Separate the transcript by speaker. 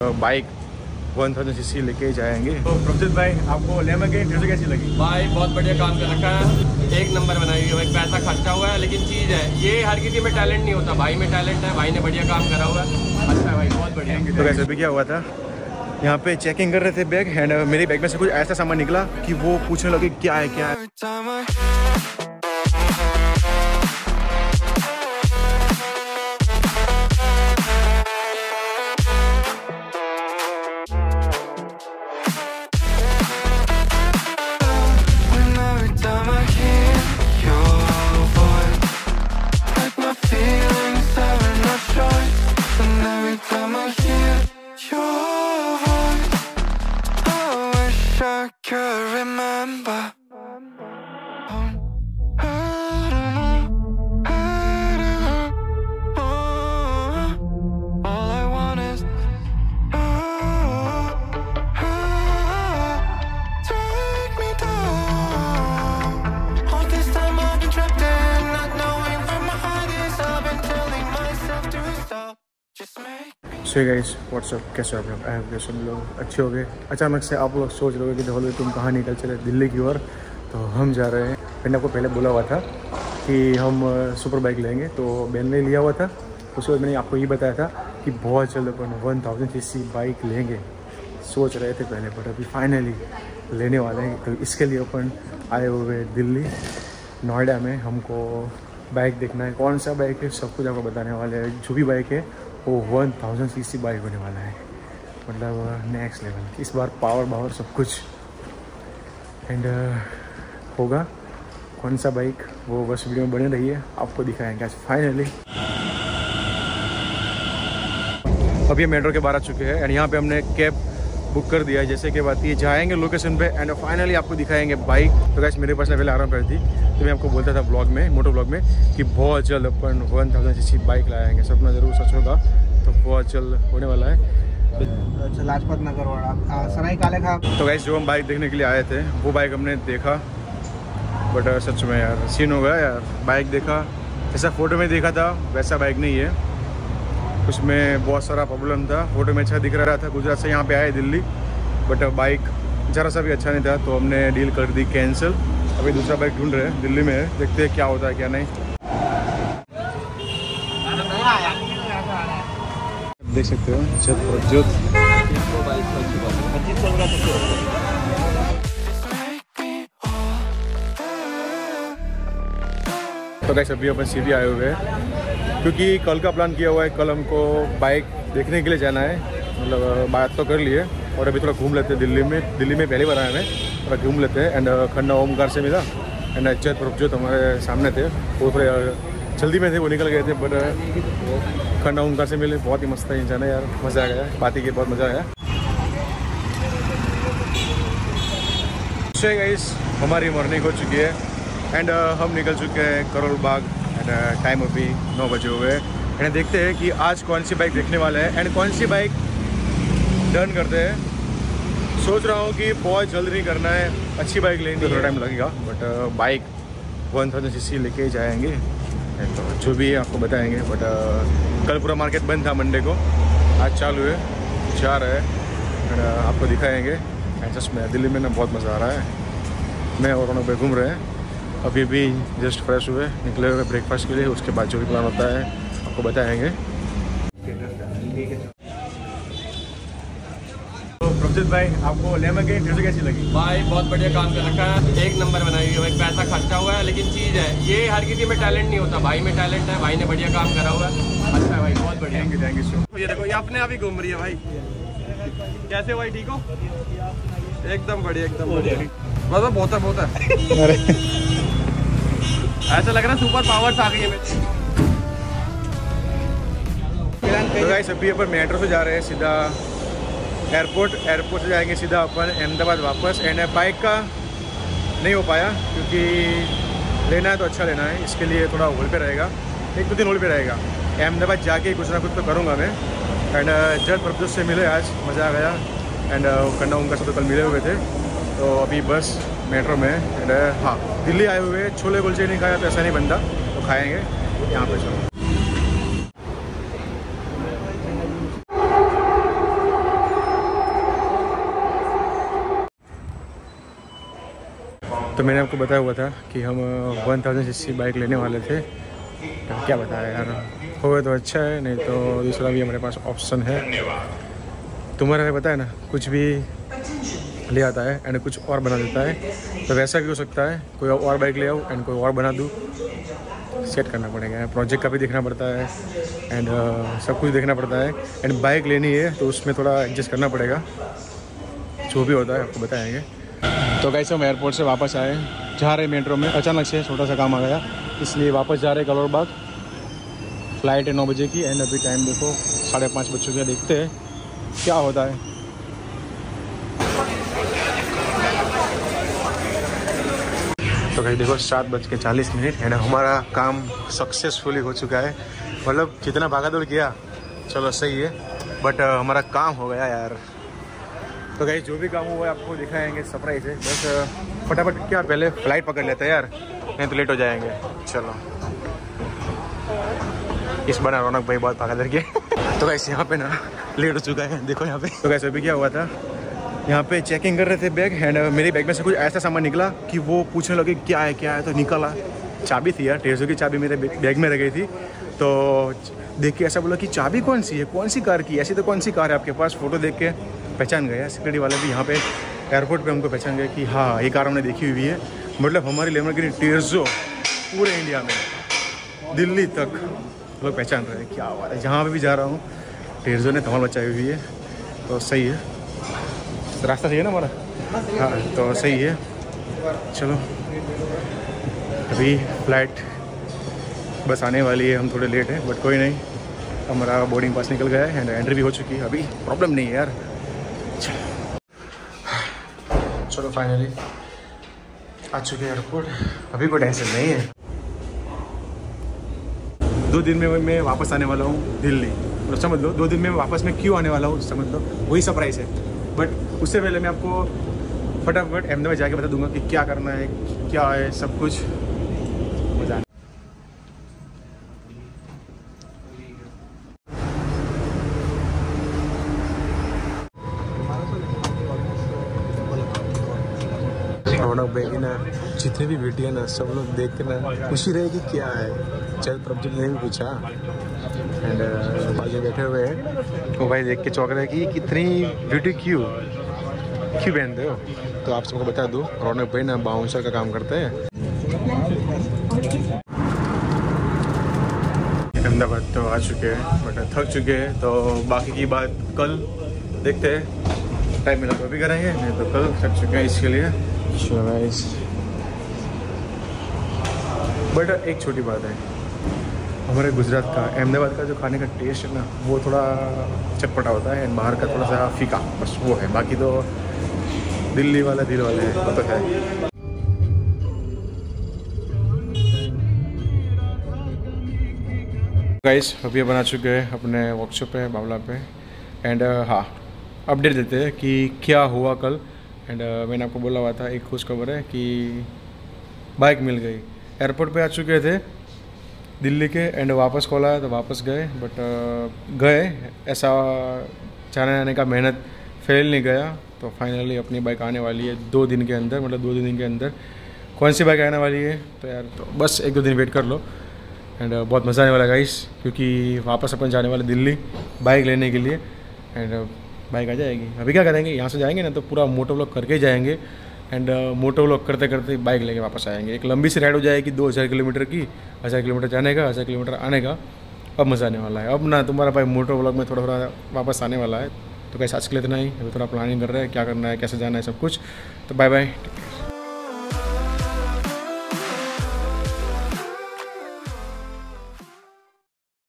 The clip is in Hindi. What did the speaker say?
Speaker 1: बाइक वन थाउज़ेंड सी लेके जाएँगे। तो प्रभुजीत भाई आपको लेमन की इंटरव्यू कैसी लगी?
Speaker 2: भाई बहुत बढ़िया काम कर रखा है। एक नंबर बनाई हुई है भाई पैसा खर्चा हुआ है लेकिन चीज़ है ये हर किसी में टैलेंट नहीं होता। भाई में टैलेंट है भाई ने बढ़िया काम करा हुआ है। अच्छा भाई बहुत बढ़िया।
Speaker 1: तो कैसे भी क्या हुआ था? यहाँ पे चेकिंग कर रहे थे बैग एंड मेरी बैग में से कुछ ऐसा सामान निकला कि वो पूछने लगे क्या है क्या है?
Speaker 3: current
Speaker 1: सो गाइस व्हाट्सअप कैसे हो आप लोग? आई होप सब लोग अच्छे हो गए अचानक से आप लोग सोच रहे हो कि धोल तुम कहाँ निकल चले? दिल्ली की ओर। तो हम जा रहे हैं। मैंने आपको पहले बोला हुआ था कि हम सुपर बाइक लेंगे। तो बहन ने लिया हुआ था। उसके बाद मैंने आपको ये बताया था कि बहुत जल्द अपन वन थाउज़ेंड सी बाइक लेंगे। सोच रहे थे पहले बट अभी फाइनली लेने वाले हैं। तो इसके लिए अपन आए हुए दिल्ली, नोएडा में। हमको बाइक देखना है। कौन सा बाइक है? सब कुछ आपको बताने वाले हैं। जो भी बाइक है वो one thousand c c bike होने वाला है। मतलब नेक्स्ट लेवल इस बार पावर पावर सब कुछ। एंड uh, होगा। कौन सा बाइक वो बस वीडियो में बने रही है आपको दिखाएँगे आज फाइनली अभी ये मेट्रो के बाहर आ चुके हैं। एंड यहाँ पे हमने कैब बुक कर दिया है। जैसे कि बात ये जाएँगे लोकेशन पे एंड फाइनली आपको दिखाएँगे बाइक तो गैस मेरे पास पहले आराम कर थी तो मैं आपको बोलता था ब्लॉग में मोटो ब्लॉग में कि बहुत जल्द अपन वन थाउज़ेंड सी बाइक लाएँगे। सपना ज़रूर सच होगा तो बहुत जल्द होने वाला है।
Speaker 4: अच्छा लाजपत नगर सराय काले खा।
Speaker 1: तो गैस जो हम बाइक देखने के लिए आए थे वो बाइक हमने देखा। बट सच में यार सीन हो गया यार। बाइक देखा जैसा फ़ोटो में देखा था वैसा बाइक नहीं है। उसमें बहुत सारा प्रॉब्लम था। फ़ोटो में अच्छा दिख रहा था, गुजरात से यहाँ पे आए दिल्ली। बट बाइक ज़रा सा भी अच्छा नहीं था तो हमने डील कर दी कैंसिल अभी दूसरा बाइक ढूंढ रहे हैं, दिल्ली में है। देखते हैं क्या होता है, क्या नहीं। देख सकते हो जत। प्रज्योत तो कैसे अभी अपन सीधी आए हुए हैं। क्योंकि कल का प्लान किया हुआ है, कल हमको बाइक देखने के लिए जाना है। मतलब बात तो कर लिए और अभी थोड़ा घूम लेते हैं दिल्ली में। दिल्ली में पहली बार आए हैं थोड़ा घूम लेते हैं। एंड खन्ना ओमकार से मिला। एंड अजय प्रभजोत हमारे सामने थे, वो थोड़े जल्दी में थे, वो निकल गए थे। बट खन्ना ओमकार से मिले, बहुत ही मस्त है, इंसान है यार। मज़ा आ गया बातें की बहुत मज़ा आया। सो गाइस हमारी मॉर्निंग हो चुकी है। एंड हम निकल चुके हैं करोल बाग एंड टाइम अभी नौ बजे हुए हैं एंड देखते हैं कि आज कौन सी बाइक देखने वाले हैं। एंड कौन सी बाइक डन करते हैं। सोच रहा हूँ कि बहुत जल्द नहीं करना है। अच्छी बाइक लेनी तो थोड़ा टाइम लगेगा। But bike one thousand c c लेके जाएँगे। Uh, जो भी है आपको बताएँगे। बट कल पूरा मार्केट बंद था मंडे को। आज चालू है। जा रहा है। Uh, आपको दिखाएँगे। एंड जस्ट मैं दिल्ली में ना बहुत मज़ा आ रहा है। मैं और भाई घूम रहे हैं। अभी भी जस्ट फ्रेश हुए निकले हुए ब्रेकफास्ट के लिए उसके बाद जो भी प्लान होता है आपको बताएँगे। तो प्रभजीत भाई आपको लेमन की इंटरव्यू कैसी लगी?
Speaker 2: भाई बहुत बढ़िया काम कर रखा है। एक नंबर बनाई हुई है भाई पैसा खर्चा हुआ है लेकिन चीज़ है ये हर किसी में टैलेंट नहीं होता। भाई में टैलेंट है भाई ने बढ़िया काम करा हुआ है। अच्छा है भाई बहुत बढ़िया।
Speaker 1: Thank you thank you so
Speaker 2: ये देखो ये अपने आप ही घूम रही है भाई। कैसे हो भाई ठीक हो? एकदम बढ़िया एकदम बढ़िया। बस बहुत है बहुत है।
Speaker 1: अरे।
Speaker 2: ऐसा लग रहा है सुपर पावर्स आ गई है
Speaker 1: तो गाइस अभी अपन मेट्रो से जा रहे हैं सीधा एयरपोर्ट एयरपोर्ट से जाएँगे सीधा अपन अहमदाबाद वापस। एंड बाइक का नहीं हो पाया, क्योंकि लेना है तो अच्छा लेना है। इसके लिए थोड़ा होल पे रहेगा। एक दो दिन होल पे रहेगा। अहमदाबाद जाके कुछ ना कुछ तो करूँगा मैं। एंड जब प्रभजोत से मिले आज, मज़ा आ गया। एंड कन्ना उनका सब तो कल मिले हुए थे। तो अभी बस मेट्रो में uh, हाँ दिल्ली आए हुए, छोले છોલે नहीं નહીં ખાયા तो ऐसा नहीं बनता तो खाएँगे, यहाँ पे चलो। तो मैंने आपको बताया हुआ था कि हम वन थाउज़ेंड सी बाइक लेने वाले थे। हाँ, क्या बताया यार, हो तो अच्छा है, नहीं तो दूसरा भी हमारे पास ऑप्शन है। तुम्हारा बताया ना, कुछ भी ले आता है एंड कुछ और बना देता है। तो वैसा भी हो सकता है कोई और बाइक ले आओ एंड कोई और बना दूँ। सेट करना पड़ेगा प्रोजेक्ट का भी देखना पड़ता है एंड uh, सब कुछ देखना पड़ता है। एंड बाइक लेनी है तो उसमें थोड़ा एडजस्ट करना पड़ेगा। जो भी होता है आपको बताएँगे। तो कैसे हम एयरपोर्ट से वापस आए। जा रहे मेट्रो में अचानक से छोटा सा काम आ गया। इसलिए वापस जा रहे कलोर बाग फ़्लाइट है नौ बजे की एंड अभी टाइम देखो साढ़े पाँच बज चुके देखते हैं क्या होता है। तो देखो, सात बज के चालीस मिनट एंड हमारा काम सक्सेसफुली हो चुका है। मतलब कितना भागा दौड़ किया? चलो, सही है। बट हमारा काम हो गया यार। तो कहीं जो भी काम हुआ है, आपको दिखाएँगे सरप्राइज़ है। बस फटाफट, क्या पहले फ़्लाइट पकड़ लेते हैं यार? नहीं तो लेट हो जाएँगे। चलो। इस बार रौनक भाई बहुत भागा दौड़ के तो कैसे यहाँ पे ना लेट हो चुका है। देखो यहाँ पे। तो कैसे अभी क्या हुआ था? यहाँ पे चेकिंग कर रहे थे बैग एंड मेरे बैग में से कुछ ऐसा सामान निकला कि वो पूछने लगे, क्या है क्या है? तो निकला। चाबी थी यार, डेढ़ की चाबी मेरे बैग में रह गई थी। तो देख के ऐसा बोला कि चाबी कौन सी है? कौन सी कार की? ऐसी तो कौन सी कार है आपके पास? फ़ोटो देख के पहचान गया सिक्योरिटी वाले भी यहाँ पे एयरपोर्ट पे हमको पहचान गए कि हाँ ये कार हमने देखी हुई है। मतलब हमारी लेमरगिरी टेरजो पूरे इंडिया में, दिल्ली तक। लोग पहचान रहे हैं, क्या बात है, जहाँ पे भी जा रहा हूँ टेरजो ने धमाल मचाई हुई है। तो सही है। रास्ता सही है ना हमारा? हाँ तो सही है। चलो। अभी फ़्लाइट बस आने वाली है, हम थोड़े लेट हैं बट कोई नहीं। हमारा बोर्डिंग पास निकल गया है एंड एंट्री भी हो चुकी है। अभी प्रॉब्लम नहीं है यार। चलो। फाइनली आ चुके हैं एयरपोर्ट अभी कोई टेंशन नहीं है। दो दिन में मैं वापस आने वाला हूँ दिल्ली। तो समझ लो, दो दिन में वापस मैं क्यों आने वाला हूँ समझ लो। वही सरप्राइज़ है। बट उससे पहले मैं आपको फटाफट अहमदाबाद जाके बता दूँगा कि क्या करना है, क्या है, सब कुछ। रौनक ना जितनी भी वीडियो ना, सब लोग देख के ना खुशी रहेगी क्या है। चल, प्रभु ने भी पूछा। एंड बाजू बैठे हुए हैं। वो भाई देख के चौंक रहे हैं कि कितनी ब्यूटी क्यों क्यों पहनते हो। तो आप सबको बता दूँ रौनक भाई ना बाउंसर का काम करते हैं। अहमदाबाद तो आ चुके हैं बट थक चुके हैं तो बाकी की बात कल देखते हैं। टाइम मिला तो अभी करेंगे नहीं तो कल थक चुके हैं इसके लिए। बट एक छोटी बात है हमारे गुजरात का, अहमदाबाद का जो खाने का टेस्ट है ना, वो थोड़ा चटपटा होता है एंड बाहर का थोड़ा सा फीका, बस वो है। बाकी तो दिल्ली वाला, दिल वाले हैं, वो तो है। गाइस अभी बना चुके हैं अपने वर्कशॉप पे बावला पे। एंड हाँ अपडेट देते हैं कि क्या हुआ कल। एंड मैंने आपको बोला हुआ था, एक खुश खबर है कि बाइक मिल गई। एयरपोर्ट पे आ चुके थे। दिल्ली के एंड वापस कॉल आया तो वापस गए बट गए, ऐसा जाने आने का मेहनत फेल नहीं गया तो फाइनली अपनी बाइक आने वाली है दो दिन के अंदर मतलब दो दिन के अंदर। कौन सी बाइक आने वाली है? तो यार तो बस एक दो दिन वेट कर लो। एंड बहुत मज़ा आने वाला गाइस क्योंकि वापस अपन जाने वाले दिल्ली बाइक लेने के लिए। एंड बाइक आ जाएगी। अभी क्या करेंगे? यहाँ से जाएँगे ना तो पूरा मोटो ब्लॉक करके जाएँगे। एंड मोटो लॉक करते करते बाइक लेके वापस आएँगे। एक लंबी सी राइड हो जाएगी दो हज़ार किलोमीटर की, हज़ार किलोमीटर जाने का हज़ार किलोमीटर आने का अब मज़ा आने वाला है। अब ना तुम्हारा भाई मोटो ब्लॉक में थोड़ा थोड़ा वापस आने वाला है। तो कैसे आज के लिए इतना ही। अभी थोड़ा प्लानिंग कर रहे हैं, क्या करना है, कैसे जाना है, सब कुछ। तो बाय बाय